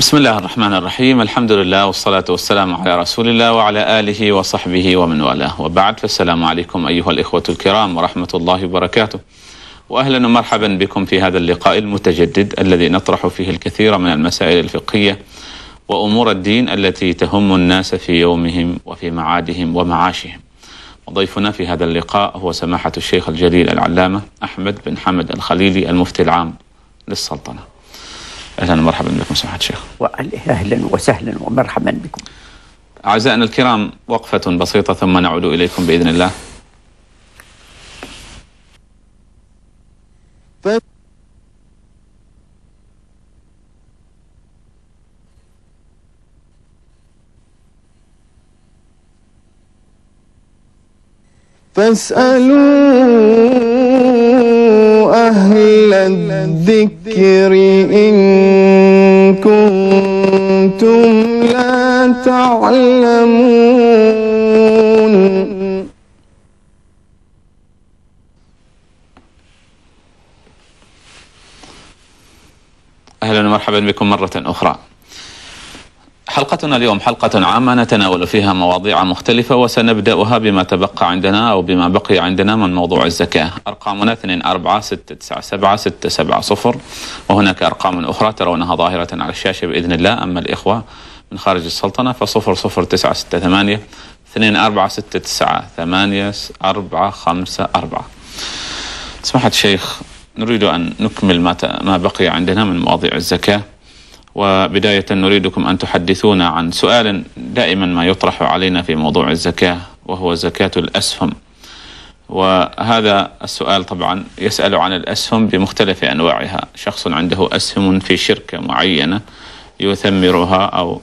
بسم الله الرحمن الرحيم. الحمد لله والصلاة والسلام على رسول الله وعلى آله وصحبه ومن والاه. وبعد فالسلام عليكم أيها الإخوة الكرام ورحمة الله وبركاته. وأهلا ومرحبا بكم في هذا اللقاء المتجدد الذي نطرح فيه الكثير من المسائل الفقهية وأمور الدين التي تهم الناس في يومهم وفي معادهم ومعاشهم. وضيفنا في هذا اللقاء هو سماحة الشيخ الجليل العلامة أحمد بن حمد الخليلي المفتي العام للسلطنة. أهلا ومرحبا بكم سماحة الشيخ. أهلا وسهلا ومرحبا بكم. أعزائنا الكرام وقفة بسيطة ثم نعود إليكم بإذن الله. فاسألوا أهل الذكر إن كنتم لا تعلمون. أهلا ومرحبا بكم مرة أخرى. حلقتنا اليوم حلقة عامة نتناول فيها مواضيع مختلفة وسنبدأها بما تبقى عندنا أو بما بقي عندنا من موضوع الزكاة. أرقامنا 2 4 6 9 7 6 7 0 وهناك أرقام أخرى ترونها ظاهرة على الشاشة بإذن الله. أما الإخوة من خارج السلطنة أربعة خمسة أربعة. سمحت الشيخ نريد أن نكمل ما ما بقي عندنا من مواضيع الزكاة. وبداية نريدكم أن تحدثونا عن سؤال دائما ما يطرح علينا في موضوع الزكاة وهو زكاة الأسهم. وهذا السؤال طبعا يسأل عن الأسهم بمختلف أنواعها. شخص عنده أسهم في شركة معينة يثمرها أو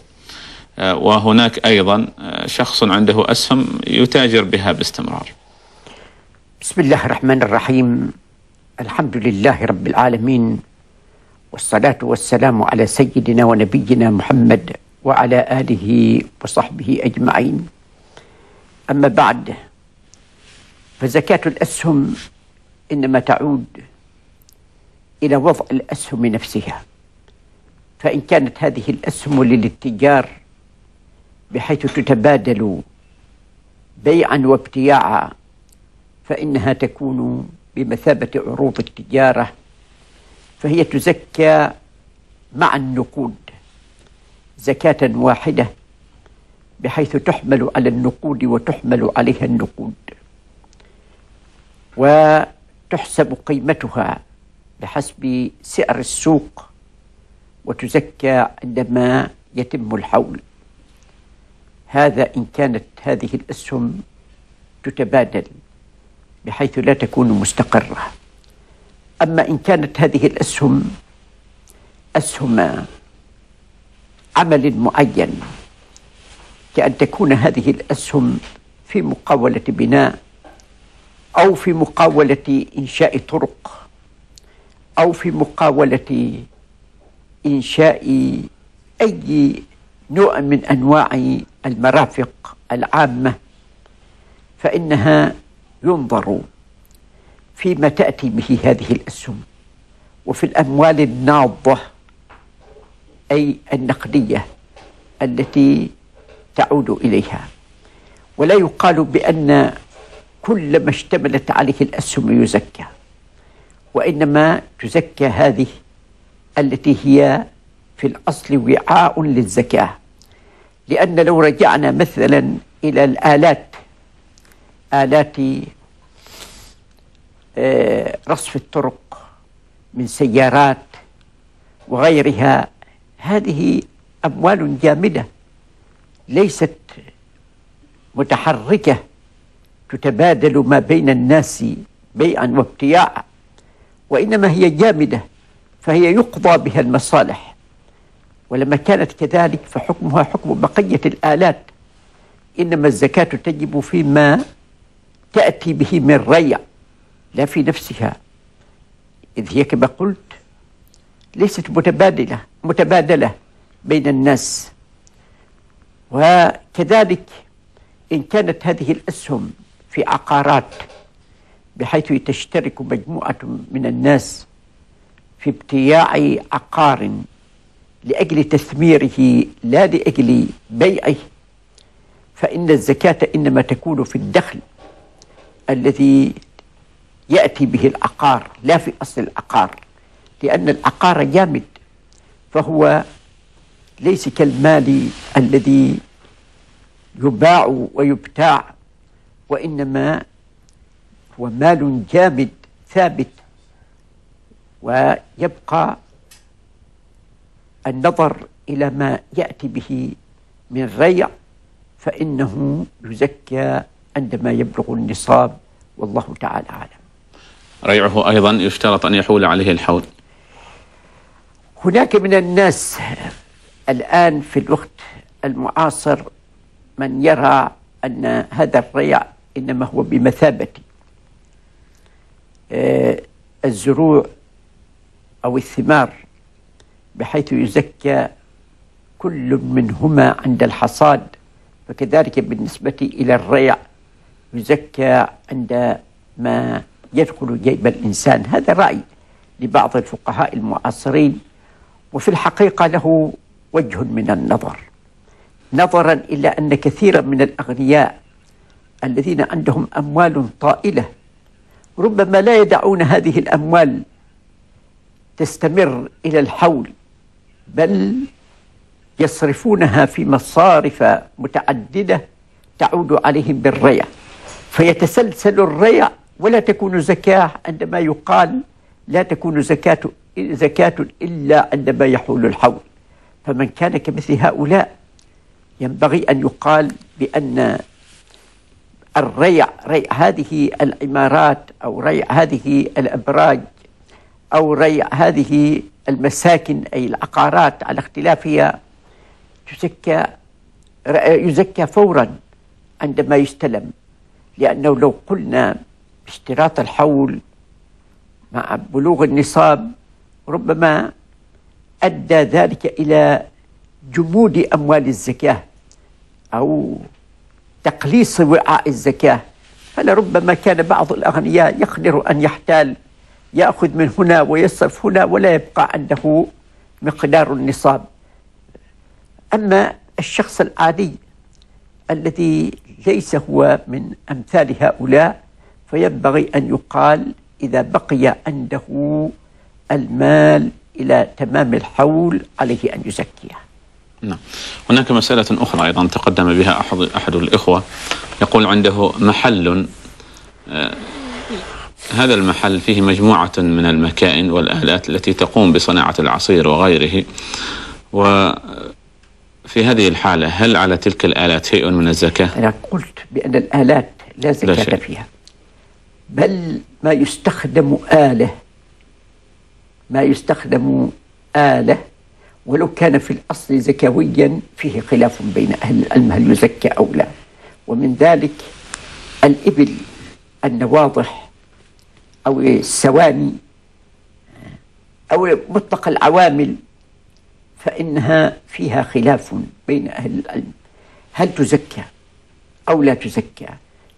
وهناك أيضا شخص عنده أسهم يتاجر بها باستمرار. بسم الله الرحمن الرحيم. الحمد لله رب العالمين. والصلاة والسلام على سيدنا ونبينا محمد وعلى آله وصحبه أجمعين. أما بعد فزكاة الأسهم إنما تعود إلى وضع الأسهم نفسها. فإن كانت هذه الأسهم للاتجار بحيث تتبادل بيعا وابتياعا فإنها تكون بمثابة عروض التجارة فهي تزكى مع النقود زكاة واحدة بحيث تحمل على النقود وتحمل عليها النقود. وتحسب قيمتها بحسب سعر السوق وتزكى عندما يتم الحول. هذا إن كانت هذه الأسهم تتبادل بحيث لا تكون مستقرة. أما إن كانت هذه الأسهم أسهم عمل معين كأن تكون هذه الأسهم في مقاولة بناء أو في مقاولة إنشاء طرق أو في مقاولة إنشاء أي نوع من أنواع المرافق العامة فإنها ينظر فيما تأتي به هذه الأسهم. وفي الأموال الناضة أي النقدية التي تعود إليها. ولا يقال بأن كل ما اشتملت عليه الأسهم يزكى وإنما تزكى هذه التي هي في الأصل وعاء للزكاة. لأن لو رجعنا مثلا إلى الآلات آلات رصف الطرق من سيارات وغيرها. هذه أموال جامدة ليست متحركة تتبادل ما بين الناس بيعا وابتياعا وإنما هي جامدة فهي يقضى بها المصالح. ولما كانت كذلك فحكمها حكم بقية الآلات. إنما الزكاة تجب فيما تأتي به من ريع. لا في نفسها. إذ هي كما قلت ليست متبادلة متبادلة بين الناس. وكذلك إن كانت هذه الأسهم في عقارات بحيث تشترك مجموعة من الناس في ابتياع عقار لأجل تثميره لا لأجل بيعه فإن الزكاة إنما تكون في الدخل الذي يأتي به العقار لا في أصل العقار لأن العقار جامد فهو ليس كالمال الذي يباع ويبتاع وإنما هو مال جامد ثابت ويبقى النظر إلى ما يأتي به من ريع فإنه يزكى عندما يبلغ النصاب والله تعالى أعلم. ريعه أيضا يشترط أن يحول عليه الحول هناك من الناس الآن في الوقت المعاصر من يرى أن هذا الريع إنما هو بمثابة آه، الزروع أو الثمار بحيث يزكى كل منهما عند الحصاد فكذلك بالنسبة إلى الريع يزكى عند ما يدخل جيب الإنسان. هذا رأي لبعض الفقهاء المعاصرين وفي الحقيقة له وجه من النظر. نظرا إلى أن كثيرا من الأغنياء الذين عندهم أموال طائلة ربما لا يدعون هذه الأموال تستمر إلى الحول بل يصرفونها في مصارف متعددة تعود عليهم بالريع. فيتسلسل الريع ولا تكون زكاة عندما يقال لا تكون زكاة زكاة إلا عندما يحول الحول. فمن كان كمثل هؤلاء ينبغي أن يقال بأن الريع ريع هذه العمارات أو ريع هذه الأبراج أو ريع هذه المساكن أي العقارات على اختلافها تزكى يزكى فورا عندما يستلم. لأنه لو قلنا باشتراط الحول مع بلوغ النصاب ربما أدى ذلك إلى جمود أموال الزكاة أو تقليص وعاء الزكاة. فلربما كان بعض الأغنياء يقدر أن يحتال يأخذ من هنا ويصرف هنا ولا يبقى عنده مقدار النصاب. أما الشخص العادي الذي ليس هو من أمثال هؤلاء فينبغي أن يقال إذا بقي عنده المال إلى تمام الحول عليه أن يزكيه. نعم. هناك مسألة أخرى أيضا تقدم بها أحد, أحد الإخوة. يقول عنده محل آه، هذا المحل فيه مجموعة من المكائن والآلات التي تقوم بصناعة العصير وغيره. وفي هذه الحالة هل على تلك الآلات شيء من الزكاة؟ أنا قلت بأن الآلات لا زكاة شيء. فيها. بل ما يستخدم آلة. ما يستخدم آلة. ولو كان في الأصل زكويا فيه خلاف بين أهل العلم هل يزكى أو لا. ومن ذلك الإبل النواضح أو السواني أو مطلق العوامل فإنها فيها خلاف بين أهل العلم. هل تزكى أو لا تزكى؟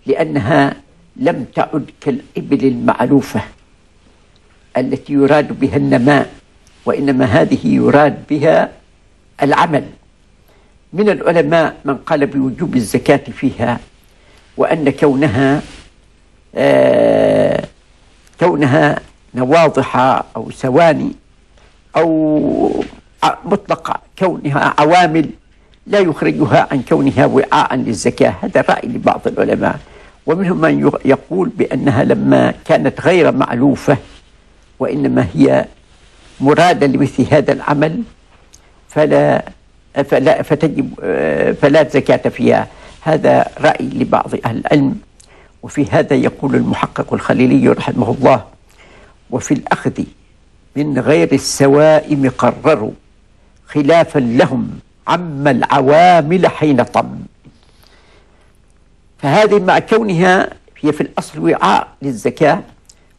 لأنها لم تعد كالإبل المعلوفة التي يراد بها النماء وإنما هذه يراد بها العمل. من العلماء من قال بوجوب الزكاة فيها وأن كونها آه كونها نواضح أو سواني أو ع- مطلق كونها عوامل لا يخرجها عن كونها وعاء للزكاة. هذا رأي لبعض العلماء. ومنهم من يق- يقول بأنها لما كانت غير معلوفة وإنما هي مرادة لمثل هذا العمل فلا فلا فتجب آه، فلا زكاة فيها. هذا رأي لبعض أهل العلم. وفي هذا يقول المحقق الخليلي رحمه الله وفي الأخذ من غير السوائم قرروا خلافا لهم عما العوامل حين طم فهذه مع كونها هي في الأصل وعاء للزكاة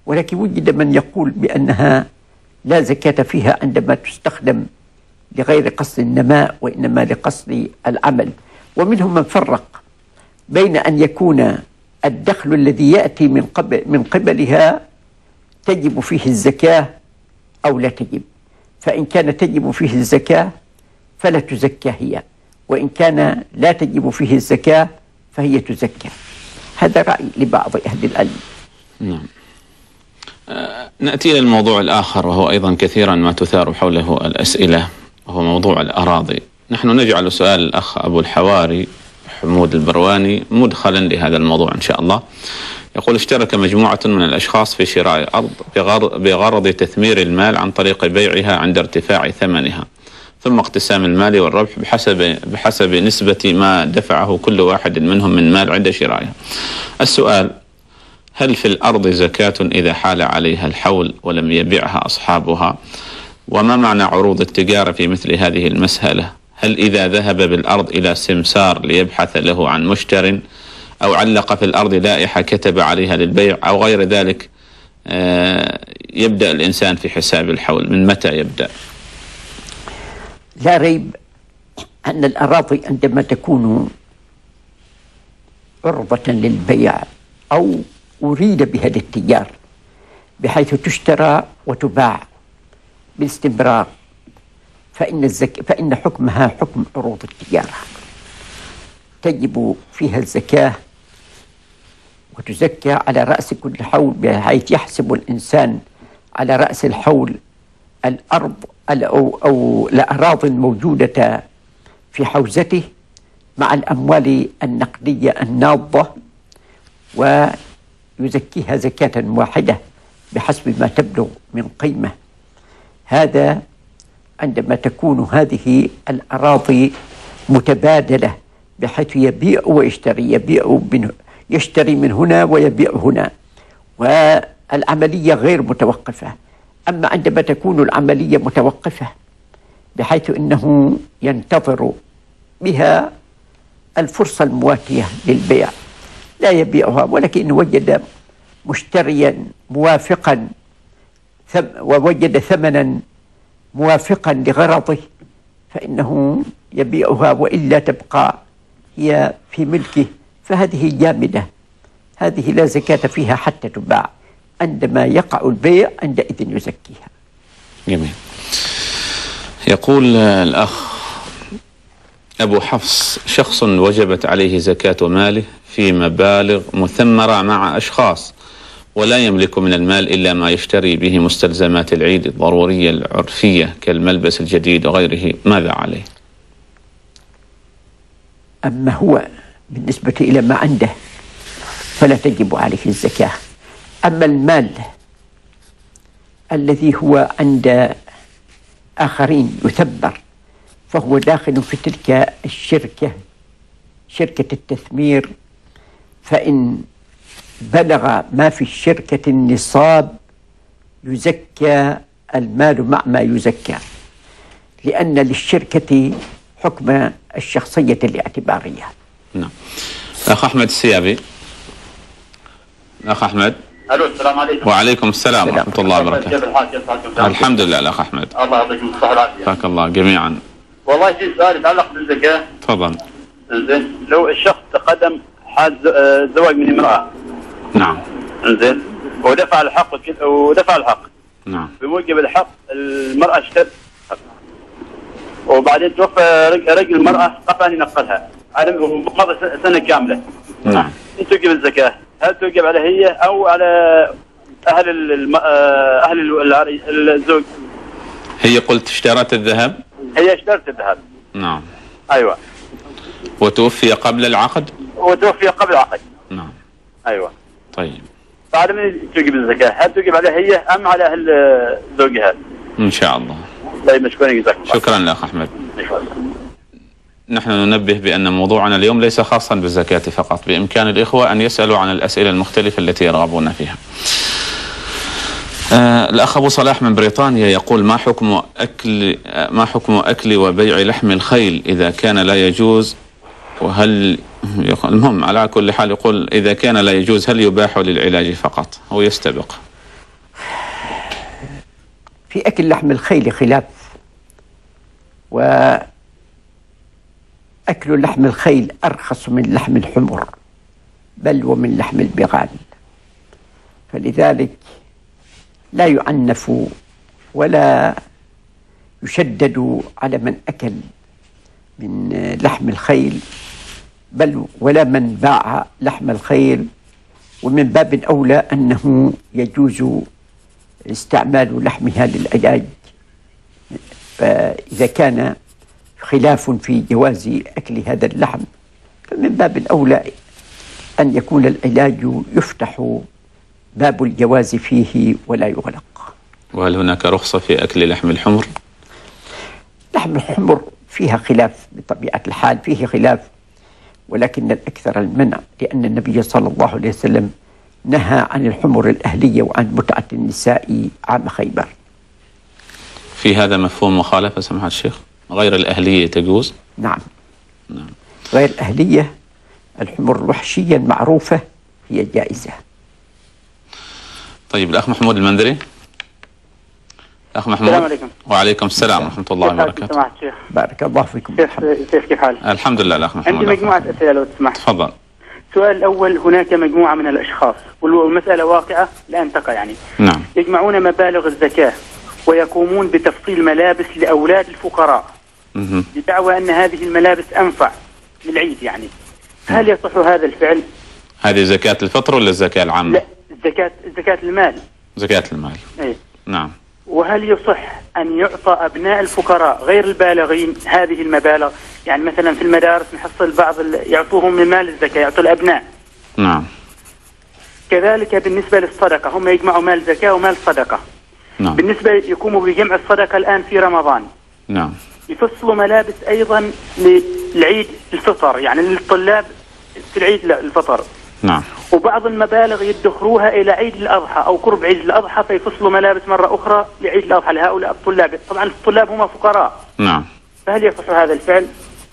ولكن وجد من يقول بأنها لا زكاة فيها عندما تستخدم لغير قصد النماء وإنما لقصد العمل. ومنهم من فرق بين أن يكون الدخل الذي يأتي من قبل من قبلها تجب فيه الزكاة أو لا تجب. فإن كان تجب فيه الزكاة فلا تزكى هي وإن كان لا تجب فيه الزكاة فهي تزكى. هذا رأي لبعض أهل العلم. نعم. نأتي إلى الموضوع الآخر وهو أيضا كثيرا ما تثار حوله الأسئلة وهو موضوع الأراضي. نحن نجعل سؤال الأخ أبو الحواري حمود البرواني مدخلا لهذا الموضوع إن شاء الله. يقول اشترك مجموعة من الأشخاص في شراء أرض بغر- بغرض تثمير المال عن طريق بيعها عند ارتفاع ثمنها. ثم اقتسام المال والربح بحسب بحسب نسبة ما دفعه كل واحد منهم من مال عند شرائها. السؤال هل في الأرض زكاة إذا حال عليها الحول ولم يبيعها أصحابها؟ وما معنى عروض التجارة في مثل هذه المسألة؟ هل إذا ذهب بالأرض إلى سمسار ليبحث له عن مشتر أو علق في الأرض لائحة كتب عليها للبيع أو غير ذلك آه، يبدأ الإنسان في حساب الحول من متى يبدأ؟ لا ريب أن الأراضي عندما تكون عرضة للبيع أو أريد بها الاتجار بحيث تشترى وتباع باستمرار فإن الزك... فإن حكمها حكم عروض التجارة. تجب فيها الزكاة وتزكى على رأس كل حول بحيث يحسب الإنسان على رأس الحول الأرض ال- أو, أو الأراضي الموجودة في حوزته مع الأموال النقدية الناضة ويزكيها زكاة واحدة بحسب ما تبلغ من قيمة. هذا عندما تكون هذه الأراضي متبادلة بحيث يبيع ويشتري يبيع من يشتري من هنا ويبيع هنا والعملية غير متوقفة. أما عندما تكون العملية متوقفة بحيث أنه ينتظر بها الفرصة المواتية للبيع. لا يبيعها ولكن وجد مشتريا موافقا ووجد ثمنا موافقا لغرضه فإنه يبيعها وإلا تبقى هي في ملكه. فهذه جامدة هذه لا زكاة فيها حتى تباع. عندما يقع البيع عندئذ يزكيها. جميل. يقول الأخ أبو حفص شخص وجبت عليه زكاة ماله في مبالغ مثمرة مع أشخاص ولا يملك من المال إلا ما يشتري به مستلزمات العيد الضرورية العرفية كالملبس الجديد وغيره. ماذا عليه؟ أما هو بالنسبة إلى ما عنده فلا تجب عليه الزكاة. أما المال الذي هو عند آخرين يثبر فهو داخل في تلك الشركة شركة التثمير. فإن بلغ ما في الشركة النصاب يزكى المال مع ما يزكى لأن للشركة حكم الشخصية الاعتبارية. نعم. الأخ أحمد السيابي. الأخ أحمد. ألو السلام عليكم. وعليكم السلام. ورحمة الله وبركاته. الحمد لله الأخ أحمد. الله يعطيكم الصحة والعافية. حياك الله جميعا. والله في سؤال يتعلق بالزكاة. تفضل. زين لو الشخص تقدم حال آه، زواج من امرأة. نعم. زين ودفع الحق ودفع الحق. نعم. بموجب الحق المرأة اشترت وبعدين توفى رج- رجل المراه قبل ان ينقلها. على مضى سنة كاملة. نعم. توجب الزكاة. هل توجب على هي أو على أهل الم... آه، أهل ال- الزوج؟ هي قلت اشترت الذهب؟ هي اشترت الذهب. نعم. أيوه. وتوفي قبل العقد؟ وتوفي قبل العقد. نعم. أيوه. طيب. بعد من توجب الزكاة هل توجب عليها هي أم على أهل زوجها؟ إن شاء الله. طيب مشكورا جزاكم الله شكرا لأخ أحمد. شكرا. نحن ننبه بأن موضوعنا اليوم ليس خاصا بالزكاة فقط بإمكان الإخوة أن يسألوا عن الأسئلة المختلفة التي يرغبون فيها. آه الأخ أبو صلاح من بريطانيا يقول ما حكم أكل ما حكم أكل وبيع لحم الخيل إذا كان لا يجوز؟ وهل المهم على كل حال يقول إذا كان لا يجوز هل يباح للعلاج فقط؟ أو يستبق. في أكل لحم الخيل خلاف وأكل لحم الخيل أرخص من لحم الحمر بل ومن لحم البغال. فلذلك لا يعنف ولا يشدد على من أكل من لحم الخيل بل ولا من باع لحم الخيل. ومن باب أولى أنه يجوز استعمال لحمها للعلاج فإذا كان خلاف في جواز أكل هذا اللحم. فمن باب الأولى أن يكون العلاج يفتح باب الجواز فيه ولا يغلق. وهل هناك رخصة في أكل لحم الحمر؟ لحم الحمر فيها خلاف بطبيعة الحال فيه خلاف ولكن الأكثر المنع لأن النبي صلى الله عليه وسلم نهى عن الحمر الأهلية وعن متعة النساء عام خيبر. في هذا مفهوم مخالفة سماحة الشيخ؟ غير الأهلية تجوز؟ نعم. غير الأهلية الحمر الوحشية المعروفة هي جائزة. طيب الأخ محمود المندري الأخ محمود. السلام عليكم. وعليكم السلام ورحمة الله وبركاته. بارك الله فيكم. كيف كيف كيف حالك؟ الحمد لله الأخ محمود. عندي مجموعة أسئلة لو تسمح تفضل. السؤال الأول هناك مجموعة من الأشخاص والمسألة واقعة الآن تقع يعني. نعم. يجمعون مبالغ الزكاة ويقومون بتفصيل ملابس لأولاد الفقراء. بدعوى أن هذه الملابس أنفع للعيد يعني. هل يصح هذا الفعل؟ هذه زكاة الفطر ولا الزكاة العامة؟ لا زكاة زكاة المال. زكاة المال. أي. نعم. وهل يصح أن يعطى أبناء الفقراء غير البالغين هذه المبالغ؟ يعني مثلا في المدارس نحصل بعض يعطوهم من مال الزكاة يعطوا الأبناء. نعم. كذلك بالنسبة للصدقة هم يجمعوا مال زكاة ومال صدقة. نعم. بالنسبة يقوموا بجمع الصدقة الآن في رمضان. نعم. يفصلوا ملابس أيضا للعيد الفطر يعني للطلاب في العيد الفطر. نعم. وبعض المبالغ يدخروها إلى عيد الأضحى أو قرب عيد الأضحى فيفصلوا ملابس مرة أخرى لعيد الأضحى لهؤلاء الطلاب. طبعا الطلاب هم فقراء. نعم. فهل يصح هذا الفعل؟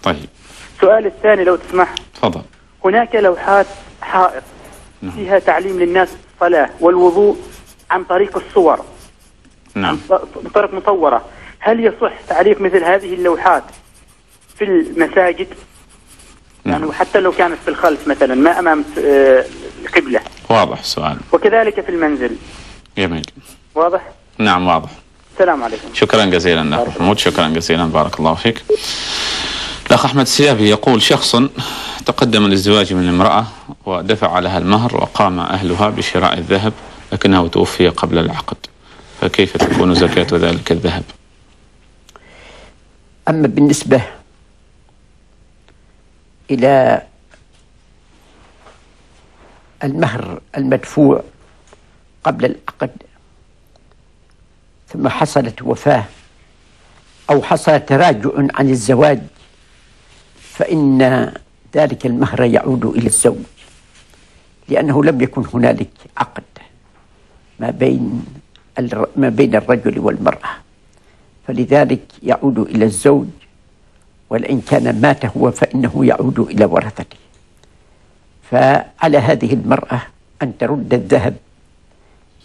طيب. السؤال الثاني لو تسمح. تفضل. هناك لوحات حائط فيها تعليم للناس الصلاة والوضوء عن طريق الصور. نعم. من طريق مصورة هل يصح تعليق مثل هذه اللوحات في المساجد؟ يعني نعم حتى لو كانت في الخلف مثلا ما أمام آه، القبلة. واضح السؤال وكذلك في المنزل. جميل. واضح؟ نعم واضح. السلام عليكم. شكرا جزيلا اخ محمود. شكرا جزيلا. بارك الله فيك. الأخ أحمد السيابي يقول شخص تقدم للزواج من امرأة ودفع لها المهر وقام أهلها بشراء الذهب لكنه توفي قبل العقد. فكيف تكون زكاة ذلك الذهب؟ أما بالنسبة إلى المهر المدفوع قبل العقد ثم حصلت وفاة أو حصل تراجع عن الزواج فإن ذلك المهر يعود إلى الزوج لأنه لم يكن هنالك عقد ما بين ما بين الرجل والمرأة. فلذلك يعود إلى الزوج ولئن كان مات هو فإنه يعود إلى ورثته. فعلى هذه المرأة أن ترد الذهب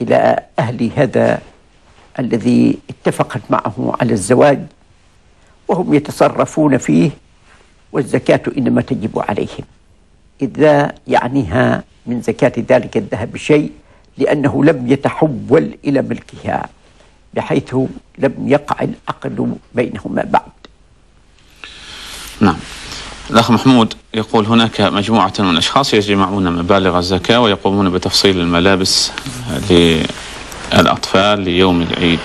إلى أهل هذا الذي اتفقت معه على الزواج وهم يتصرفون فيه والزكاة إنما تجب عليهم. إذ لا يعنيها من زكاة ذلك الذهب شيء لأنه لم يتحول إلى ملكها. بحيث لم يقع العقد بينهما بعد. نعم. الأخ محمود يقول هناك مجموعة من الأشخاص يجمعون مبالغ الزكاة ويقومون بتفصيل الملابس للأطفال ليوم العيد.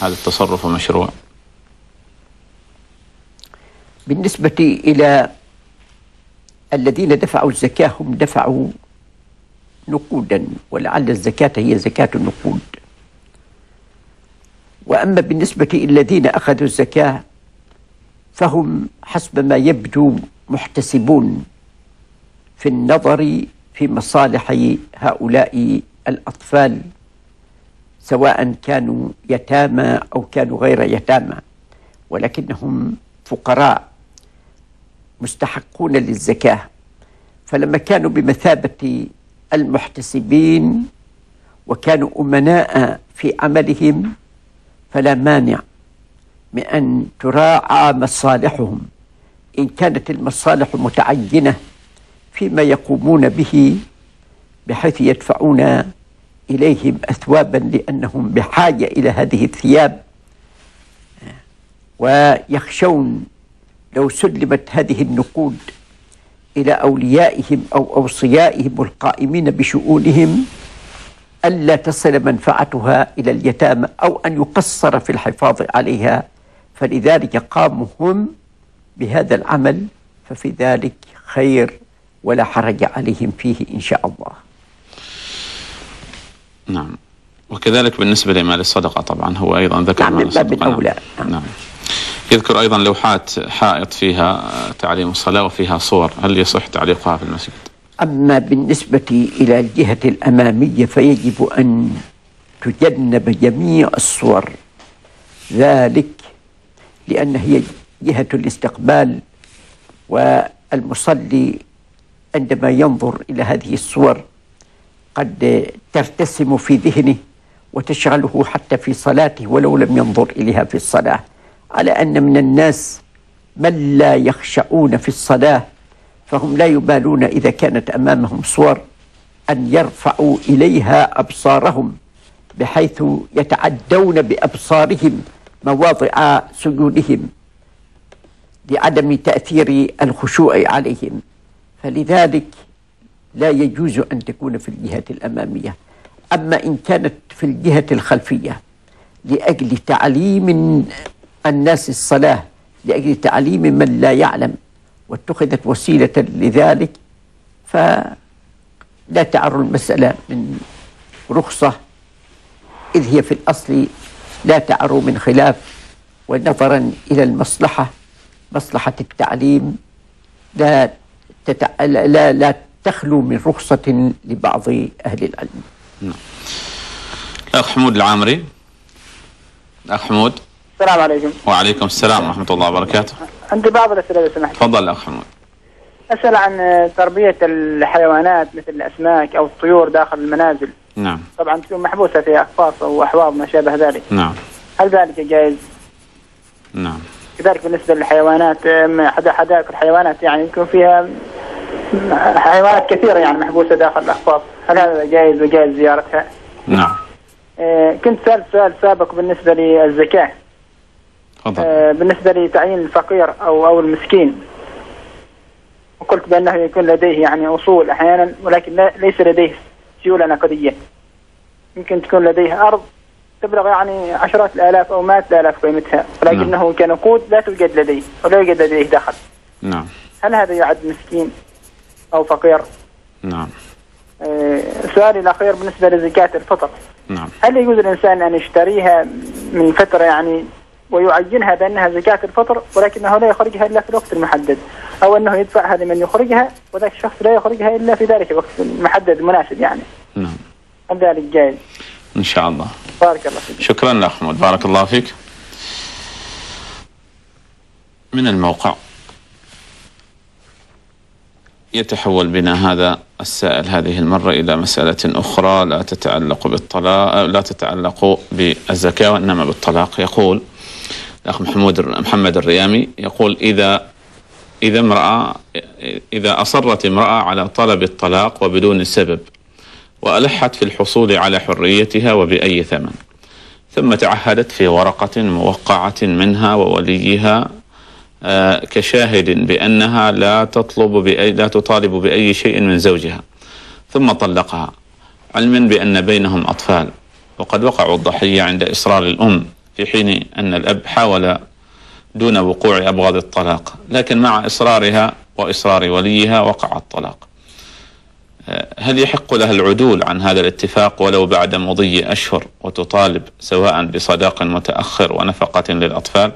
هذا التصرف مشروع. بالنسبة إلى الذين دفعوا الزكاة هم دفعوا نقودا ولعل الزكاة هي زكاة النقود. وأما بالنسبة إلى الذين أخذوا الزكاة فهم حسب ما يبدو محتسبون في النظر في مصالح هؤلاء الأطفال سواء كانوا يتامى أو كانوا غير يتامى ولكنهم فقراء مستحقون للزكاة. فلما كانوا بمثابة المحتسبين وكانوا أمناء في عملهم فلا مانع من أن تراعى مصالحهم. إن كانت المصالح متعينة فيما يقومون به بحيث يدفعون إليهم أثوابا لأنهم بحاجة إلى هذه الثياب. ويخشون لو سلمت هذه النقود إلى أوليائهم أو أوصيائهم القائمين بشؤونهم ألا تصل منفعتها إلى اليتامى أو أن يقصر في الحفاظ عليها فلذلك قاموا هم بهذا العمل ففي ذلك خير ولا حرج عليهم فيه إن شاء الله نعم وكذلك بالنسبة لمال الصدقة طبعا هو أيضا ذكر نعم، مال الصدقة. نعم. نعم. نعم يذكر أيضا لوحات حائط فيها تعليم الصلاة وفيها صور هل يصح تعليقها في المسجد أما بالنسبة إلى الجهة الأمامية فيجب أن تجنب جميع الصور. ذلك لأن هي جهة الاستقبال والمصلي عندما ينظر إلى هذه الصور قد ترتسم في ذهنه وتشغله حتى في صلاته ولو لم ينظر إليها في الصلاة. على أن من الناس من لا يخشعون في الصلاة فهم لا يبالون إذا كانت أمامهم صور أن يرفعوا إليها أبصارهم بحيث يتعدون بأبصارهم مواضع سجودهم لعدم تأثير الخشوع عليهم. فلذلك لا يجوز أن تكون في الجهة الأمامية. أما إن كانت في الجهة الخلفية لأجل تعليم الناس الصلاة لأجل تعليم من لا يعلم واتخذت وسيلة لذلك فلا تعر المسألة من رخصة إذ هي في الأصل لا تعر من خلاف ونظرا إلى المصلحة مصلحة التعليم لا تتع... لا لا تخلو من رخصة لبعض أهل العلم. الأخ حمود العامري. الأخ حمود. السلام عليكم. وعليكم السلام ورحمة الله وبركاته. عندي بعض الأسئلة لو سمحت. تفضل الأخ حمود. أسأل عن تربية الحيوانات مثل الأسماك أو الطيور داخل المنازل. نعم. طبعا تكون محبوسة في أقفاص أو أحواض ما شابه ذلك. نعم. هل ذلك جائز؟ نعم. كذلك بالنسبة للحيوانات حدائق الحيوانات يعني يكون فيها حيوانات كثيرة يعني محبوسة داخل الأقفاص. هل هذا جائز وجائز زيارتها؟ نعم. آه، كنت سألت سؤال سابق بالنسبة للزكاة. آه، بالنسبة لتعيين الفقير أو أو المسكين وقلت بأنه يكون لديه يعني أصول أحيانا ولكن لا ليس لديه سيولة نقدية. يمكن تكون لديه أرض تبلغ يعني عشرات الآلاف أو مئات الآلاف قيمتها ولكنه كنقود لا توجد لديه ولا يوجد لديه دخل. نعم. هل هذا يعد مسكين أو فقير؟ نعم. آه، سؤالي الأخير بالنسبة لزكاة الفطر. نعم. هل يجوز الإنسان أن يشتريها من فترة يعني ويعينها بأنها زكاة الفطر ولكنه لا يخرجها إلا في الوقت المحدد أو أنه يدفعها لمن يخرجها وذاك الشخص لا يخرجها إلا في ذلك الوقت المحدد المناسب يعني. نعم. ذلك جائز إن شاء الله. بارك الله فيك. شكرا لأخ حمود بارك الله فيك. من الموقع يتحول بنا هذا السائل هذه المرة إلى مسألة أخرى لا تتعلق بالطلاق لا تتعلق بالزكاة وإنما بالطلاق. يقول الأخ محمود محمد الريامي يقول إذا إذا امرأة إذا أصرت امرأة على طلب الطلاق وبدون سبب وألحت في الحصول على حريتها وبأي ثمن ثم تعهدت في ورقة موقعة منها ووليها آه، كشاهد بأنها لا تطلب بأي لا تطالب بأي شيء من زوجها ثم طلقها علما بأن بينهم أطفال وقد وقعوا الضحية عند إصرار الأم. في حين أن الأب حاول دون وقوع أبغاض الطلاق لكن مع إصرارها وإصرار وليها وقع الطلاق. آه، هل يحق لها العدول عن هذا الاتفاق ولو بعد مضي أشهر وتطالب سواء بصداق متأخر ونفقة للأطفال؟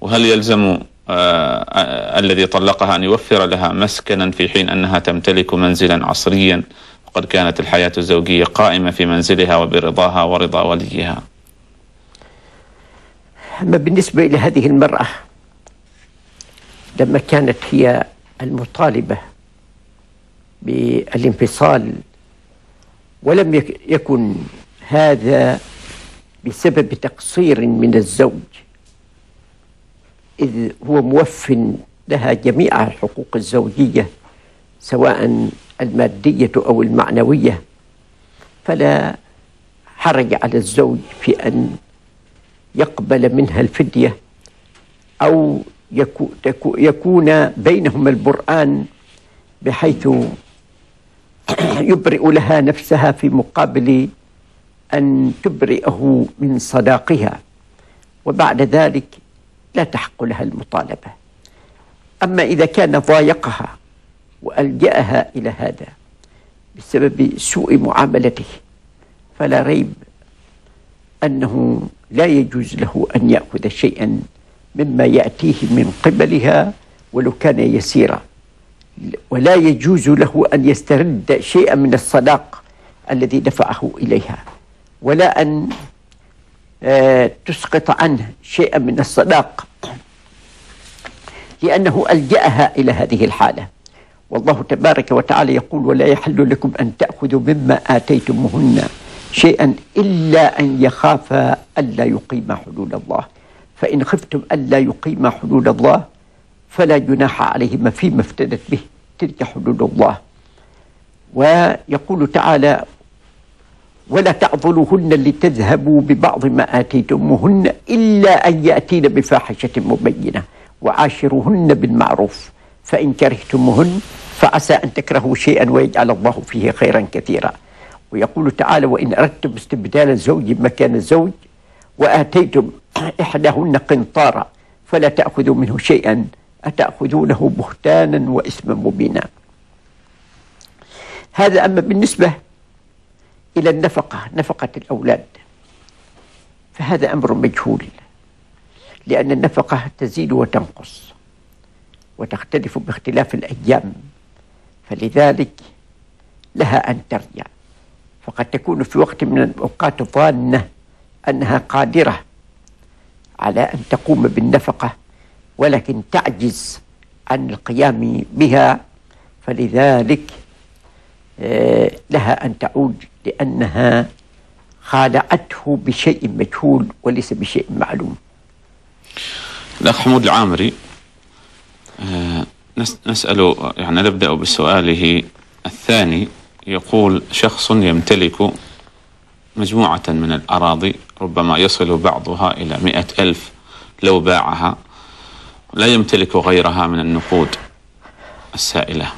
وهل يلزم آه، الذي طلقها أن يوفر لها مسكنا في حين أنها تمتلك منزلا عصريا؟ وقد كانت الحياة الزوجية قائمة في منزلها وبرضاها ورضا وليها. أما بالنسبة إلى هذه المرأة لما كانت هي المطالبة بالانفصال ولم يك- يكن هذا بسبب تقصير من الزوج إذ هو موف لها جميع الحقوق الزوجية سواء المادية أو المعنوية فلا حرج على الزوج في أن يقبل منها الفدية أو يكون بينهما البرآن بحيث يبرئ لها نفسها في مقابل أن تبرئه من صداقها. وبعد ذلك لا تحق لها المطالبة. أما إذا كان ضايقها وألجأها إلى هذا بسبب سوء معاملته فلا ريب أنه لا يجوز له أن يأخذ شيئا مما يأتيه من قبلها ولو كان يسيرا. ولا يجوز له أن يسترد شيئا من الصداق الذي دفعه إليها. ولا أن آه، تسقط عنه شيئا من الصداق لأنه ألجأها إلى هذه الحالة. والله تبارك وتعالى يقول ولا يحل لكم أن تأخذوا مما آتيتموهن شيئا إلا أن يخافا ألا يقيما حدود الله. فإن خفتم ألا يقيما حدود الله فلا جناح عليهما فيما افتدت به تلك حدود الله. ويقول تعالى ولا تعضلوهن لتذهبوا ببعض ما آتيتموهن إلا أن يأتين بفاحشة مبينة وعاشروهن بالمعروف. فإن كرهتموهن فعسى أن تكرهوا شيئا ويجعل الله فيه خيرا كثيرا. ويقول تعالى وإن أردتم استبدال زوج مكان زوج وآتيتم إحداهن قنطارا فلا تأخذوا منه شيئا أتأخذونه بهتانا وإثما مبينا. هذا أما بالنسبة إلى النفقة نفقة الأولاد. فهذا أمر مجهول لأن النفقة تزيد وتنقص وتختلف باختلاف الأيام فلذلك لها أن ترجع. فقد تكون في وقت من الأوقات ظانة أنها قادرة على أن تقوم بالنفقة ولكن تعجز عن القيام بها. فلذلك آه، لها أن تعود لأنها خالعته بشيء مجهول وليس بشيء معلوم. الأخ حمود العامري آه، نس- نسأله يعني نبدأ بسؤاله الثاني. يقول شخص يمتلك مجموعة من الأراضي ربما يصل بعضها إلى مئة ألف لو باعها لا يمتلك غيرها من النقود السائلة.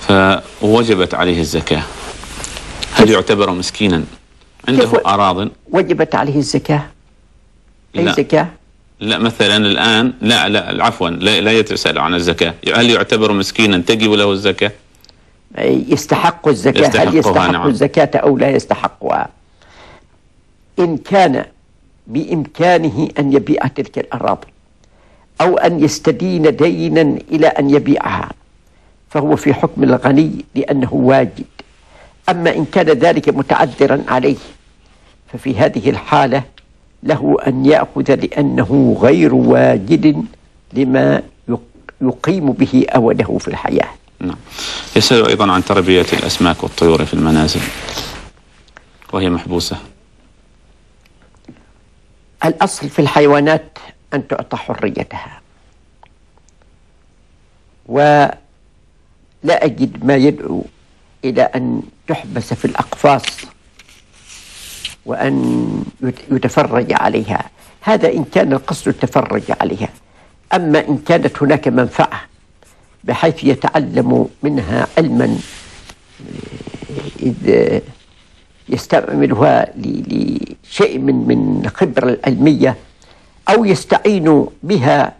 فوجبت عليه الزكاة. هل يعتبر مسكينا؟ عنده أراض. وجبت عليه الزكاة؟ أي لا. زكاة؟ لا مثلا الآن لا لا عفوا لا, لا يتسأل عن الزكاة. هل يعتبر مسكينا؟ تجب له الزكاة. يستحق الزكاة هل يستحق نعم. الزكاة أو لا يستحقها؟ إن كان بإمكانه أن يبيع تلك الأراضي أو أن يستدين دينا إلى أن يبيعها فهو في حكم الغني لأنه واجد. أما إن كان ذلك متعذرا عليه ففي هذه الحالة له أن يأخذ لأنه غير واجد لما يق- يقيم به أوله في الحياة. نعم. يسأل أيضا عن تربية الأسماك والطيور في المنازل وهي محبوسة. الأصل في الحيوانات أن تعطى حريتها. ولا أجد ما يدعو إلى أن تحبس في الأقفاص وأن يت- يتفرج عليها. هذا إن كان القصد التفرج عليها. أما إن كانت هناك منفعة بحيث يتعلم منها علما إذ يستعملها لشيء من من الخبرة العلمية أو يستعين بها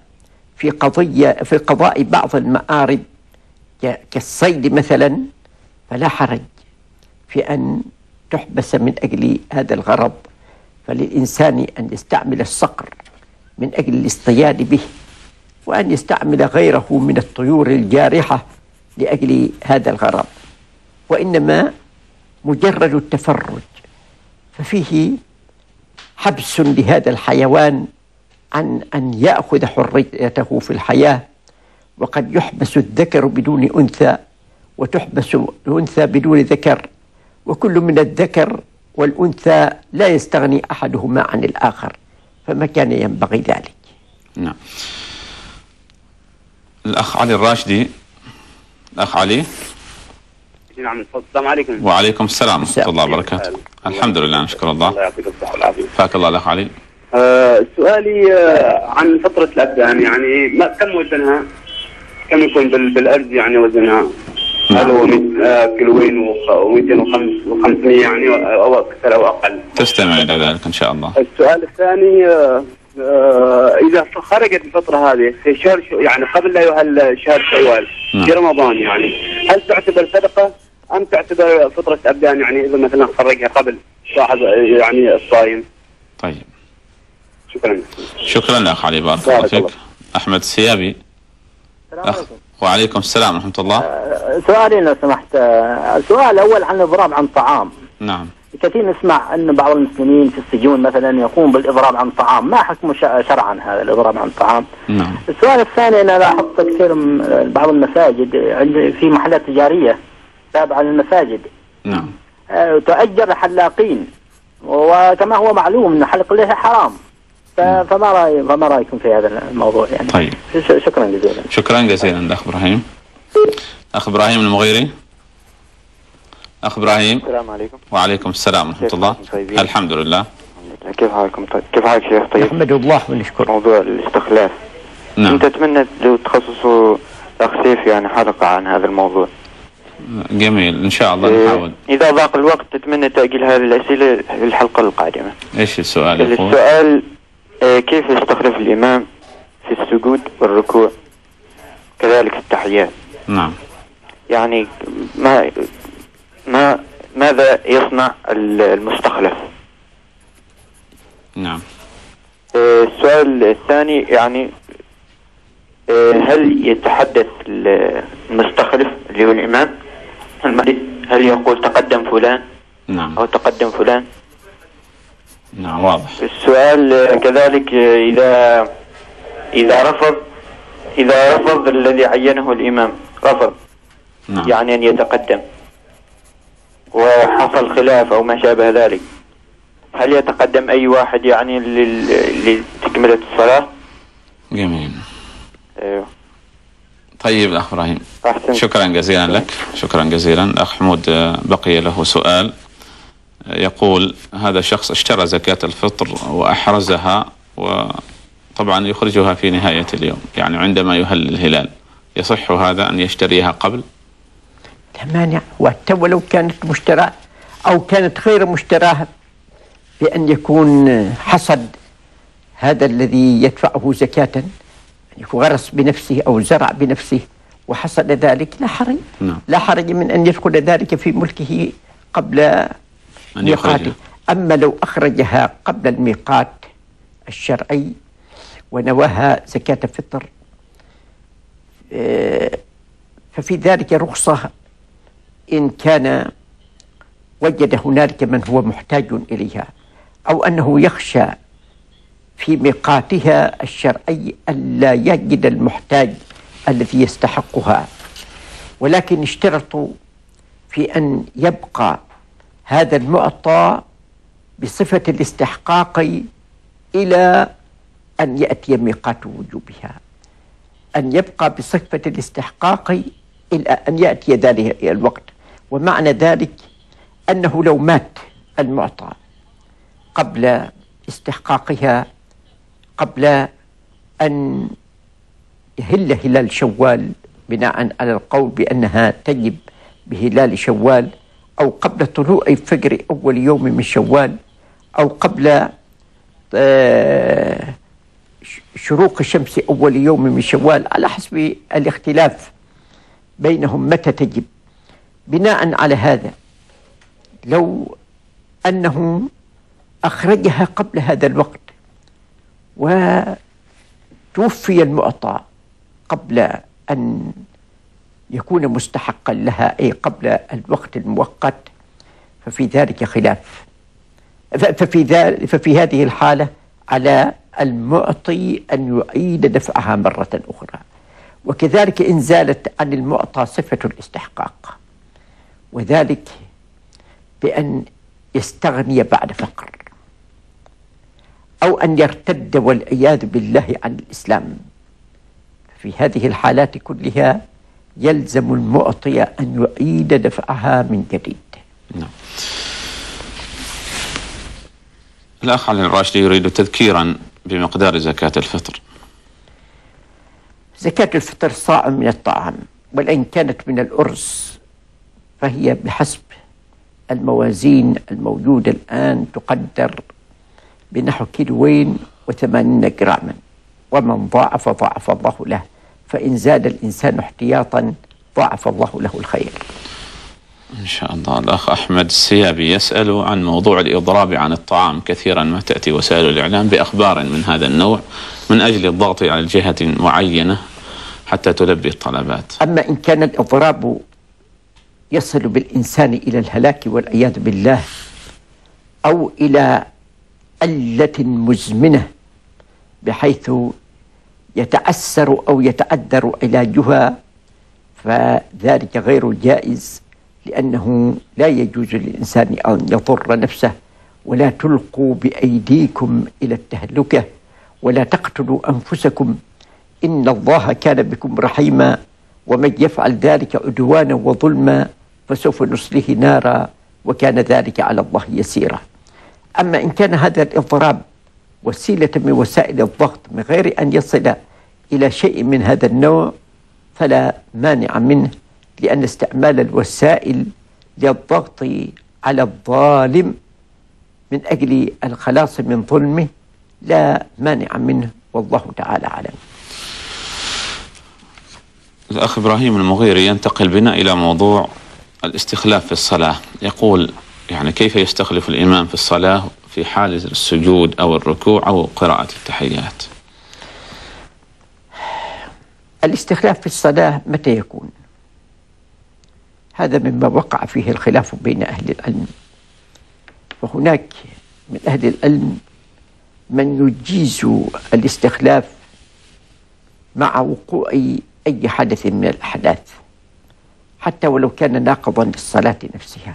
في قضية في قضاء بعض المآرب كالصيد مثلا فلا حرج في أن تحبس من أجل هذا الغرض فللإنسان أن يستعمل الصقر من أجل الاصطياد به. وأن يستعمل غيره من الطيور الجارحة لأجل هذا الغرض وإنما مجرد التفرج. ففيه حبس لهذا الحيوان عن أن يأخذ حريته في الحياة. وقد يحبس الذكر بدون أنثى وتحبس الأنثى بدون ذكر. وكل من الذكر والأنثى لا يستغني أحدهما عن الآخر. فما كان ينبغي ذلك. نعم. الأخ علي الراشدي. الأخ علي. نعم السلام عليكم. وعليكم السلام ورحمة. الله وبركاته. الحمد لله نشكر الله. الله يعطيك الصحة والعافية. فاك الله الأخ علي. آه، سؤالي آه، عن فطرة الأبدان يعني ما كم وزنها؟ كم يكون بال- بالأرز يعني وزنها؟ هل هو آه، كيلوين و200 يعني أو أكثر أو أقل؟ تستمع إلى ذلك إن شاء الله. السؤال الثاني آه، آه، إذا خرجت الفترة هذه في شهر شو- يعني قبل لا يهل شهر شوال نعم. في رمضان يعني هل تعتبر صدقة أم تعتبر فطرة أبدان يعني إذا مثلا خرجها قبل صاحب يعني الصايم؟ طيب شكرا. شكرا لأخ علي بارك الله فيك الله. أحمد السيابي أخ وعليكم السلام ورحمة الله سؤالين لو سمحت آه، السؤال الأول عن الإضراب عن طعام نعم كثير نسمع أن بعض المسلمين في السجون مثلا يقوم بالإضراب عن طعام. ما حكم شرعا هذا الإضراب عن طعام؟ نعم. السؤال الثاني أنا لاحظت كثير من بعض المساجد في محلات تجارية تابعة للمساجد. نعم. آه، تؤجر حلاقين وكما هو معلوم أن حلق اللحية حرام. ف- فما رأي فما رأيكم في هذا الموضوع يعني؟ طيب. شكرا جزيلا. شكرا جزيلا لأخ إبراهيم. أخ إبراهيم المغيري. أخ إبراهيم. السلام عليكم. وعليكم السلام ورحمة الله. طيبين؟ الحمد لله. كيف حالكم طيب؟ كيف حالك شيخ طيب؟ نحمد الله ونشكره موضوع الاستخلاف. نعم. كنت اتمنى لو تخصصوا أخ سيف يعني حلقة عن هذا الموضوع. جميل. إن شاء الله إيه، نحاول. إذا ضاق الوقت اتمنى تأجيل هذه الأسئلة للحلقة القادمة. إيش السؤال يقول السؤال آه، كيف يستخلف الإمام في السجود والركوع؟ كذلك التحيات. نعم. يعني ما ماذا يصنع المستخلف؟ نعم. آه، السؤال الثاني يعني آه، هل يتحدث ال- المستخلف اللي هو الإمام؟ المريض هل يقول تقدم فلان؟ نعم. أو تقدم فلان؟ نعم واضح. السؤال آه، كذلك إذا إذا رفض إذا رفض الذي عينه الإمام رفض. نعم. يعني أن يتقدم. وحصل خلاف أو ما شابه ذلك. هل يتقدم أي واحد يعني لتكملة الصلاة؟ جميل. أيوه. طيب الأخ إبراهيم. أحسن. شكرا جزيلا لك. شكرا جزيلا. الأخ حمود آه، بقي له سؤال. آه، يقول هذا شخص اشترى زكاة الفطر وأحرزها وطبعا يخرجها في نهاية اليوم يعني عندما يهل الهلال يصح هذا أن يشتريها قبل؟ مانع وحتى ولو كانت مشتراه أو كانت غير مشتراه بأن يكون حصد هذا الذي يدفعه زكاة أن يكون غرس بنفسه أو زرع بنفسه وحصل ذلك لا حرج. نعم. لا حرج من أن يدخل ذلك في ملكه قبل ميقاته. يخرجها أما لو أخرجها قبل الميقات الشرعي ونواها زكاة فطر آه، ففي ذلك رخصة إن كان وجد هنالك من هو محتاج إليها أو أنه يخشى في ميقاتها الشرعي ألا يجد المحتاج الذي يستحقها. ولكن اشترطوا في أن يبقى هذا المعطى بصفة الاستحقاق إلى أن يأتي ميقات وجوبها. أن يبقى بصفة الاستحقاق إلى أن يأتي ذلك الوقت. ومعنى ذلك أنه لو مات المعطى قبل استحقاقها قبل أن يهل هلال شوال بناء على القول بأنها تجب بهلال شوال أو قبل طلوع فجر أول يوم من شوال أو قبل آه، شروق الشمس أول يوم من شوال على حسب الاختلاف بينهم متى تجب. بناء على هذا. لو أنه أخرجها قبل هذا الوقت وتوفي المعطى قبل أن يكون مستحقا لها أي قبل الوقت المؤقت ففي ذلك خلاف. ففي, ذا ففي هذه الحالة على المعطي أن يعيد دفعها مرة أخرى. وكذلك إن زالت عن المعطى صفة الاستحقاق. وذلك بأن يستغني بعد فقر أو أن يرتد والعياذ بالله عن الإسلام. في هذه الحالات كلها يلزم المعطي أن يعيد دفعها من جديد. نعم. الأخ علي الراشدي يريد تذكيرا بمقدار زكاة الفطر. زكاة الفطر صاع من الطعام ولئن كانت من الأرز. فهي بحسب الموازين الموجودة الآن تقدر بنحو كيلوين وثمانين جراما. ومن ضاعف ضاعف الله له فإن زاد الإنسان احتياطا ضاعف الله له الخير. إن شاء الله الأخ أحمد السيابي يسأل عن موضوع الإضراب عن الطعام. كثيرا ما تأتي وسائل الإعلام بأخبار من هذا النوع من أجل الضغط على جهة معينة حتى تلبي الطلبات. أما إن كان الإضراب يصل بالإنسان إلى الهلاك والعياذ بالله أو إلى قلة مزمنة بحيث يتعسر أو يتعذر علاجها فذلك غير جائز لأنه لا يجوز للإنسان أن يضر نفسه ولا تلقوا بأيديكم إلى التهلكة ولا تقتلوا أنفسكم. إن الله كان بكم رحيما ومن يفعل ذلك عدوانا وظلما فسوف نصليه نارا وكان ذلك على الله يسيرا. أما إن كان هذا الإضراب وسيلة من وسائل الضغط من غير أن يصل إلى شيء من هذا النوع فلا مانع منه لأن استعمال الوسائل للضغط على الظالم من أجل الخلاص من ظلمه لا مانع منه والله تعالى أعلم. الأخ إبراهيم المغيري ينتقل بنا إلى موضوع الاستخلاف في الصلاة. يقول يعني كيف يستخلف الإمام في الصلاة في حال السجود أو الركوع أو قراءة التحيات؟ الاستخلاف في الصلاة متى يكون؟ هذا مما وقع فيه الخلاف بين أهل العلم. وهناك من أهل العلم من يجيز الاستخلاف مع وقوع أي حدث من الأحداث. حتى ولو كان ناقضا للصلاة نفسها.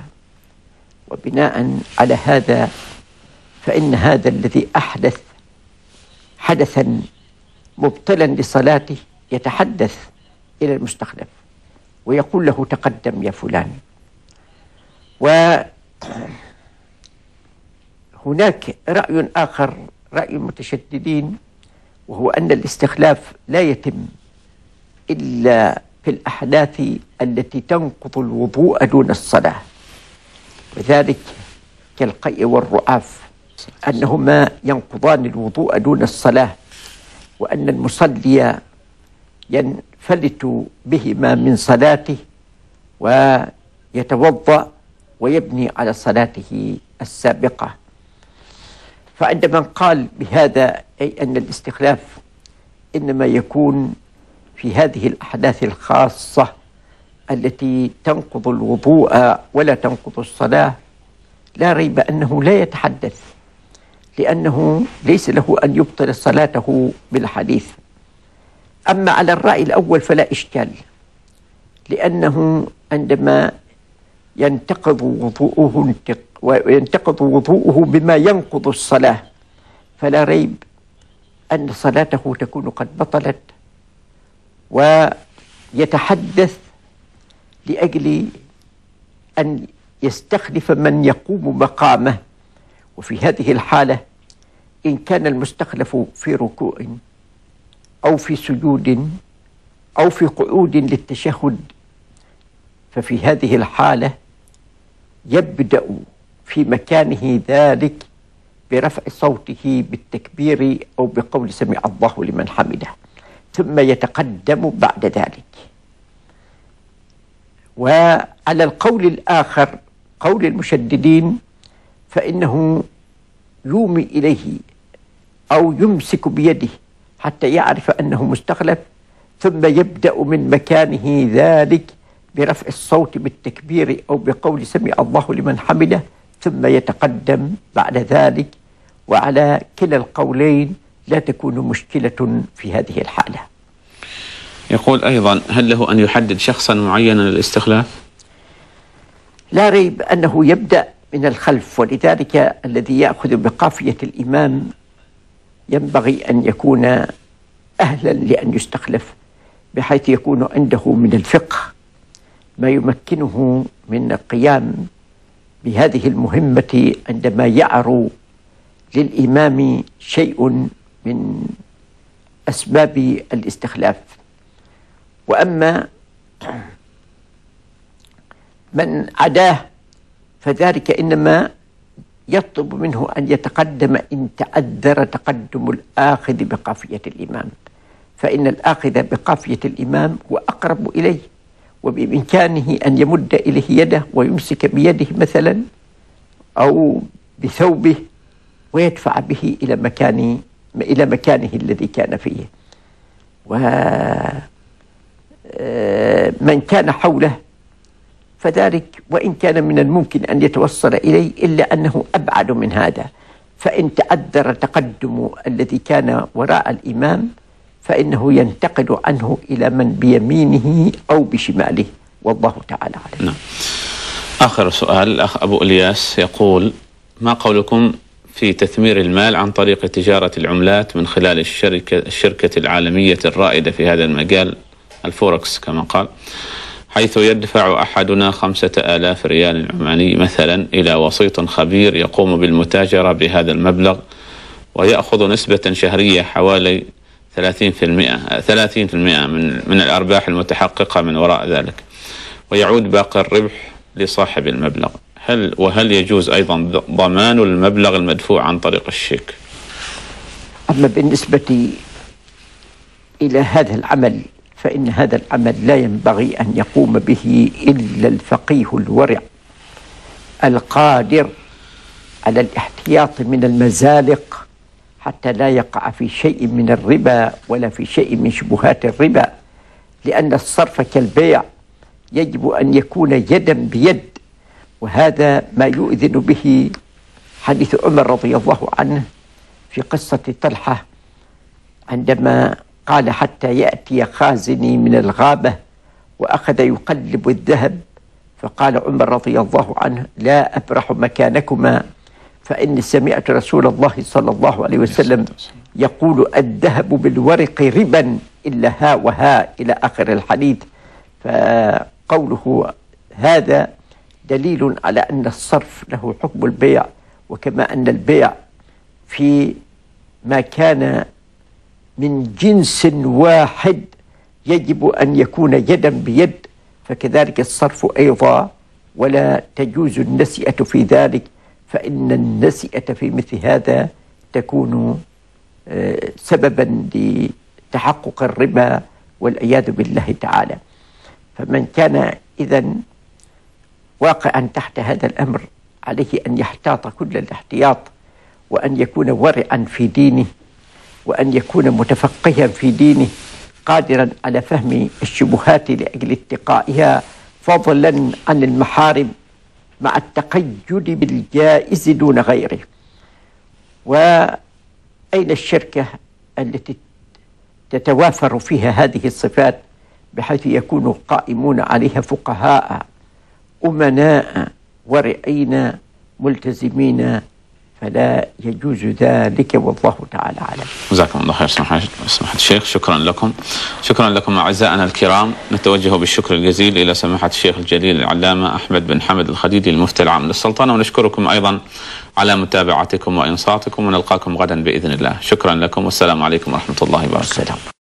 وبناء على هذا فإن هذا الذي أحدث حدثا مبطلا لصلاته يتحدث إلى المستخلف ويقول له تقدم يا فلان. وهناك رأي آخر رأي المتشددين وهو أن الاستخلاف لا يتم إلا في الأحداث التي تنقض الوضوء دون الصلاة. وذلك كالقيء والرعاف أنهما ينقضان الوضوء دون الصلاة وأن المصلي ينفلت بهما من صلاته ويتوضأ ويبني على صلاته السابقة. فعند من قال بهذا أي أن الاستخلاف إنما يكون في هذه الأحداث الخاصة التي تنقض الوضوء ولا تنقض الصلاة لا ريب أنه لا يتحدث لأنه ليس له أن يبطل صلاته بالحديث. أما على الرأي الأول فلا إشكال لأنه عندما ينتقض وضوءه وينتقض وضوءه بما ينقض الصلاة فلا ريب أن صلاته تكون قد بطلت. ويتحدث لأجل أن يستخلف من يقوم مقامه. وفي هذه الحالة إن كان المستخلف في ركوع أو في سجود أو في قعود للتشهد ففي هذه الحالة يبدأ في مكانه ذلك برفع صوته بالتكبير أو بقول سمع الله لمن حمده. ثم يتقدم بعد ذلك. وعلى القول الآخر قول المشددين فإنه يومي إليه أو يمسك بيده حتى يعرف أنه مستخلف ثم يبدأ من مكانه ذلك برفع الصوت بالتكبير أو بقول سمع الله لمن حمده ثم يتقدم بعد ذلك. وعلى كلا القولين لا تكون مشكلة في هذه الحالة يقول أيضا هل له أن يحدد شخصا معينا للاستخلاف؟ لا ريب أنه يبدأ من الخلف ولذلك الذي يأخذ بقافية الإمام ينبغي أن يكون أهلا لأن يستخلف بحيث يكون عنده من الفقه ما يمكنه من القيام بهذه المهمة عندما يعرو للإمام شيء من أسباب الاستخلاف. وأما من عداه فذلك إنما يطلب منه أن يتقدم إن تعذر تقدم الآخذ بقافية الإمام. فإن الآخذ بقافية الإمام هو أقرب إليه وبإمكانه أن يمد إليه يده ويمسك بيده مثلا أو بثوبه ويدفع به إلى مكان إلى مكانه الذي كان فيه. ومن كان حوله فذلك وإن كان من الممكن أن يتوصل إليه إلا أنه أبعد من هذا. فإن تعذر تقدم الذي كان وراء الإمام فإنه ينتقل عنه إلى من بيمينه أو بشماله. والله تعالى أعلم. نعم. آخر سؤال الأخ أبو إلياس يقول ما قولكم في تثمير المال عن طريق تجارة العملات من خلال الشركة, الشركة العالمية الرائدة في هذا المجال الفوركس كما قال حيث يدفع أحدنا خمسة آلاف ريال عماني مثلا إلى وسيط خبير يقوم بالمتاجرة بهذا المبلغ ويأخذ نسبة شهرية حوالي 30% 30% من من الأرباح المتحققة من وراء ذلك ويعود باقي الربح لصاحب المبلغ. هل وهل يجوز أيضا ضمان المبلغ المدفوع عن طريق الشيك؟ أما بالنسبة إلى هذا العمل فإن هذا العمل لا ينبغي أن يقوم به إلا الفقيه الورع القادر على الاحتياط من المزالق حتى لا يقع في شيء من الربا ولا في شيء من شبهات الربا لأن الصرف كالبيع يجب أن يكون يدا بيد وهذا ما يؤذن به حديث عمر رضي الله عنه في قصة طلحة عندما قال حتى يأتي خازني من الغابة وأخذ يقلب الذهب فقال عمر رضي الله عنه لا أبرح مكانكما فإني سمعت رسول الله صلى الله عليه وسلم يقول الذهب بالورق ربا إلا ها وها إلى آخر الحديث. فقوله هذا دليل على أن الصرف له حكم البيع وكما أن البيع في ما كان من جنس واحد يجب أن يكون يدا بيد فكذلك الصرف أيضا ولا تجوز النسئة في ذلك فإن النسئة في مثل هذا تكون آه، سببا لتحقق الربا والعياذ بالله تعالى. فمن كان إذا واقعا تحت هذا الأمر عليه أن يحتاط كل الاحتياط وأن يكون ورعا في دينه وأن يكون متفقها في دينه قادرا على فهم الشبهات لأجل اتقائها فضلا عن المحارم مع التقيد بالجائز دون غيره. وأين الشركة التي تتوافر فيها هذه الصفات بحيث يكون قائمون عليها فقهاء؟ أمناء ورعين ملتزمين فلا يجوز ذلك والله تعالى أعلم. جزاكم الله خير سماحة الشيخ. شكرا لكم. شكرا لكم أعزائنا الكرام. نتوجه بالشكر الجزيل إلى سماحة الشيخ الجليل العلامة أحمد بن حمد الخديدي المفتي العام للسلطنة ونشكركم أيضا على متابعتكم وإنصاتكم ونلقاكم غدا بإذن الله. شكرا لكم والسلام عليكم ورحمة الله وبركاته.